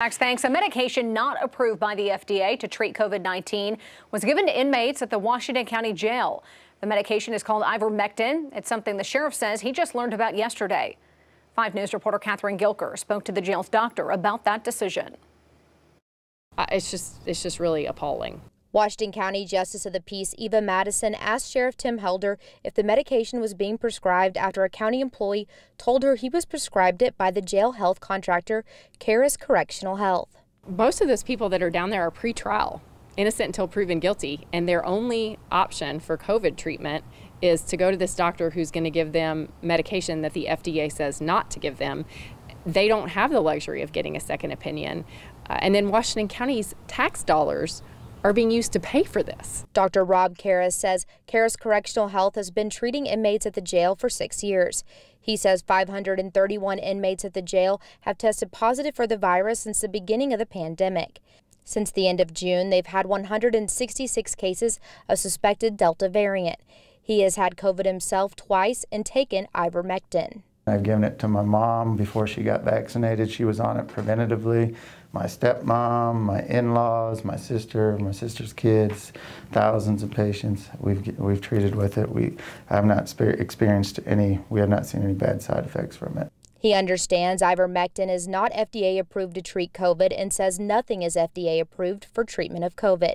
Thanks. A medication not approved by the FDA to treat COVID-19 was given to inmates at the Washington County Jail. The medication is called ivermectin. It's something the sheriff says he just learned about yesterday. 5 News reporter Catherine Gilker spoke to the jail's doctor about that decision. It's just it's just really appalling. Washington County Justice of the Peace Eva Madison asked Sheriff Tim Helder if the medication was being prescribed after a county employee told her he was prescribed it by the jail health contractor, Karas Correctional Health. Most of those people that are down there are pre-trial, innocent until proven guilty, and their only option for COVID treatment is to go to this doctor who's going to give them medication that the FDA says not to give them. They don't have the luxury of getting a second opinion. Uh, and then Washington County's tax dollars are being used to pay for this. Dr. Rob Karas says Karas Correctional Health has been treating inmates at the jail for six years. He says 531 inmates at the jail have tested positive for the virus since the beginning of the pandemic. Since the end of June, they've had 166 cases of suspected Delta variant. He has had COVID himself twice and taken ivermectin. I've given it to my mom before she got vaccinated. She was on it preventatively. My stepmom, my in-laws, my sister, my sister's kids, thousands of patients we've we've treated with it. We have not experienced any. We have not seen any bad side effects from it. He understands ivermectin is not FDA approved to treat COVID and says nothing is FDA approved for treatment of COVID.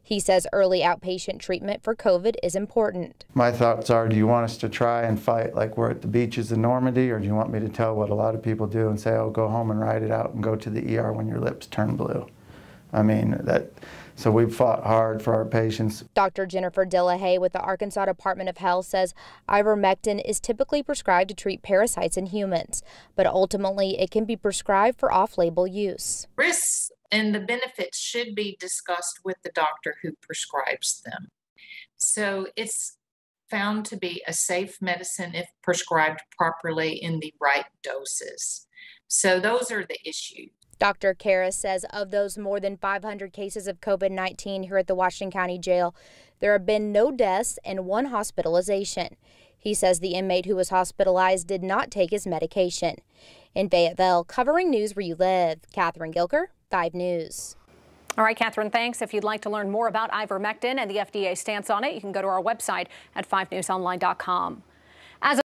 He says early outpatient treatment for COVID is important. My thoughts are do you want us to try and fight like we're at the beaches in Normandy, or do you want me to tell what a lot of people do and say, oh, go home and ride it out and go to the ER when your lips turn blue? I mean, that. So we've fought hard for our patients. Dr. Jennifer Dillaha with the Arkansas Department of Health says ivermectin is typically prescribed to treat parasites in humans, but ultimately it can be prescribed for off-label use. Risks and the benefits should be discussed with the doctor who prescribes them. So it's found to be a safe medicine if prescribed properly in the right doses. So those are the issues. Dr. Karas says of those more than 500 cases of COVID 19 here at the Washington County Jail, there have been no deaths and one hospitalization. He says the inmate who was hospitalized did not take his medication. In Fayetteville, covering news where you live, Catherine Gilker, 5 News. All right, Catherine, thanks. If you'd like to learn more about ivermectin and the FDA stance on it, you can go to our website at 5newsonline.com.